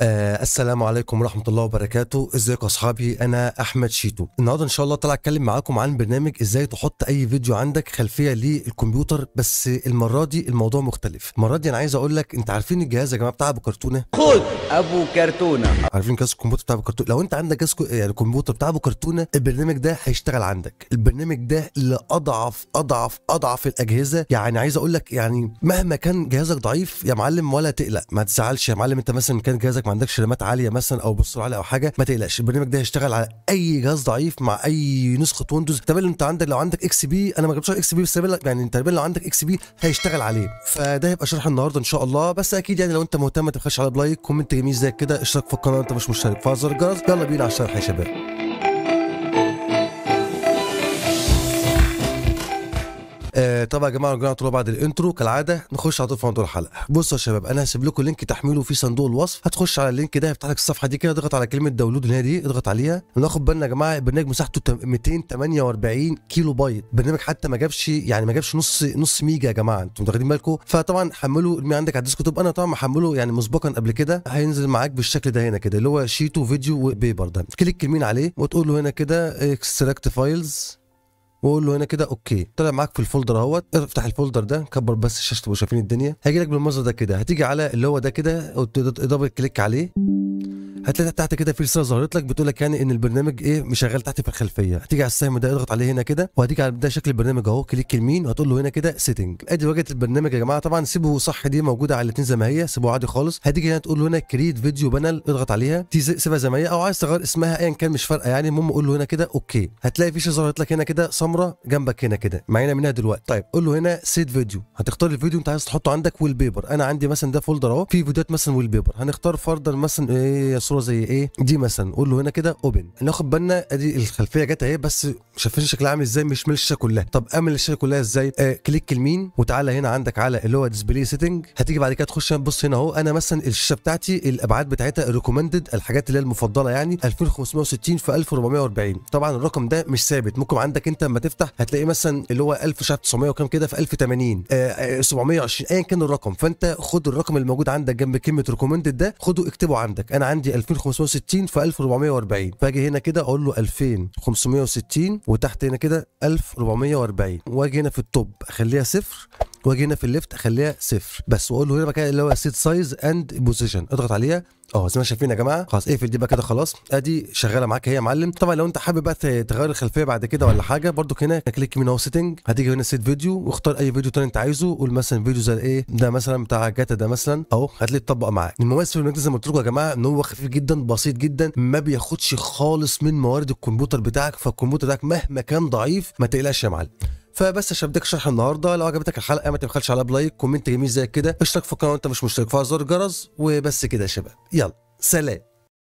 آه السلام عليكم ورحمة الله وبركاته. ازيكم أصحابي؟ أنا أحمد شيتو. النهارده إن شاء الله طالع أتكلم معاكم عن برنامج إزاي تحط أي فيديو عندك خلفية للكمبيوتر بس المرة دي الموضوع مختلف. المرة دي أنا عايز أقول لك أنت عارفين الجهاز يا جماعة بتاع أبو كرتونة؟ خذ أبو كرتونة. عارفين جهاز الكمبيوتر بتاع أبو كرتونة؟ لو أنت عندك جهاز كو- يعني كمبيوتر بتاع أبو كرتونة البرنامج ده هيشتغل عندك. البرنامج ده لأضعف أضعف أضعف الأجهزة. يعني عايز أقول لك يعني مهما كان جهازك ضعيف يا معلم ولا تقلق. ما تزعلش يا معلم أنت مثلا كان جهازك ما عندكش رامات عالية مثلا أو بسرعة عاليه أو حاجة ما تقلقش. البرنامج ده هيشتغل على أي جهاز ضعيف مع أي نسخة Windows تقريبا أنت عندك لو عندك XP أنا ما جبتش XP بس يعني تقريبا لو عندك XP هيشتغل عليه. فده هيبقى شرح النهارده إن شاء الله. بس أكيد يعني لو أنت مهتم ما تبخلش على like comment جميل زي كده اشترك في القناة أنت مش مشترك. فعل زر الجرس يلا بينا على الشرح يا شباب. آه طبعا يا جماعة رجعنا طلعوا بعد ال intro. كالعادة نخش على طول في موضوع الحلقة. بصوا يا شباب أنا هسيب لكم link تحميله في صندوق الوصف. هتخش على ال link ده يفتح لك الصفحة دي كده اضغط على كلمة download اللي هي دي اضغط عليها. وناخد بالنا يا جماعة البرنامج مساحته تم- 248 كيلو بايت. برنامج حتى ما جابش يعني ما جابش نص نص ميجا يا جماعة. أنتوا واخدين بالكم؟ فطبعا حمله ارميه عندك على ال desktop. أنا طبعا محمله يعني مسبقا قبل كده. هينزل معاك بالشكل ده هنا كده اللي هو شيتو video wallpaper ده. click يمين عليه وتقول له هنا كده extract files واقول له هنا كده okay. طلع معاك في ال folder أهوت افتح ال folder ده كبر بس الشاشة تبقوا شايفين الدنيا. هيجي لك بالمنظر ده كده. هتيجي على اللي هو ده كده double click عليه. هتلاقي تحت كده في رسالة ظهرت لك بتقول لك يعني إن البرنامج إيه مشغل تحت في الخلفية. هتيجي على السهم ده اضغط عليه هنا كده وهتيجي على ده شكل البرنامج أهو click يمين وهتقول له هنا كده setting أدي واجهة البرنامج يا جماعة. طبعا سيبه صح دي موجودة على الاثنين زي ما هي سيبه عادي خالص. هتيجي هنا تقول له هنا create video panel اضغط عليها. سيبها زي ما هي أو عايز تغير اسمها ايا كان مش فارقة يعني المهم قول له هنا كده okay هتلاقي في شاشه ظهرت لك هنا كده سمراء جنبك هنا كده معانا منها دلوقتي. طيب قول له هنا set video هتختار الفيديو أنت عايز تحطه عندك wallpaper أنا عندي مثلا ده folder أهو في فيديوهات مثلا wallpaper هنختار فرضا مثلا إيه صوره زي إيه؟ دي مثلا قول له هنا كده open ناخد بالنا ادي الخلفية جت اهي بس شايفين شكلها عامل إزاي مش من الشاشة كلها. طب اعمل الشاشة كلها إزاي؟ آه click يمين وتعالى هنا عندك على اللي هو display setting هتيجي بعد كده تخش بص هنا اهو أنا مثلا الشاشة بتاعتي الابعاد بتاعتها recommended الحاجات اللي هي المفضلة يعني 2560 في 1440 طبعا الرقم ده مش ثابت. ممكن عندك انت لما تفتح هتلاقي مثلا اللي هو 1900 وكام كده في 1080 آه آه 720 ايا كان الرقم. فأنت خد الرقم اللي موجود عندك جنب كلمة recommended ده خده اكتبه عندك. أنا عندي 2560 في 1440 فاجي هنا كده أقول له 2560 وتحت هنا كده 1440 وأجي هنا في ال top أخليها صفر. واجي هنا في ال left اخليها صفر. بس واقول له هنا بقى اللي هو set size and position اضغط عليها. آه زي ما شايفين يا جماعة. خلاص اقفل دي بقى كده خلاص. ادي شغالة معاك هي يا معلم. طبعا لو انت حابب بقى تغير الخلفية بعد كده ولا حاجة برضو هنا click يمين اهو setting هتيجي هنا set video واختار اي فيديو تاني انت عايزه. قول مثلا فيديو زي إيه؟ ده مثلا بتاع GTA ده مثلا. اهو هتلاقيه اتطبق معاك. المميز في ده زي ما قلت لكم يا جماعة إن هو خفيف جدا بسيط جدا. ما بياخدش خالص من موارد الكمبيوتر بتاعك. فالكمبيوتر بتاعك مهما كان ضعيف ما تقلقش يا معلم. فبس عشان بدك شرح النهارده. لو عجبتك الحلقة ما تبخلش على ب like comment جميل زي كده. اشترك في القناة وانت مش مشترك. فعل زر الجرس وبس كده يا شباب. يلا سلام.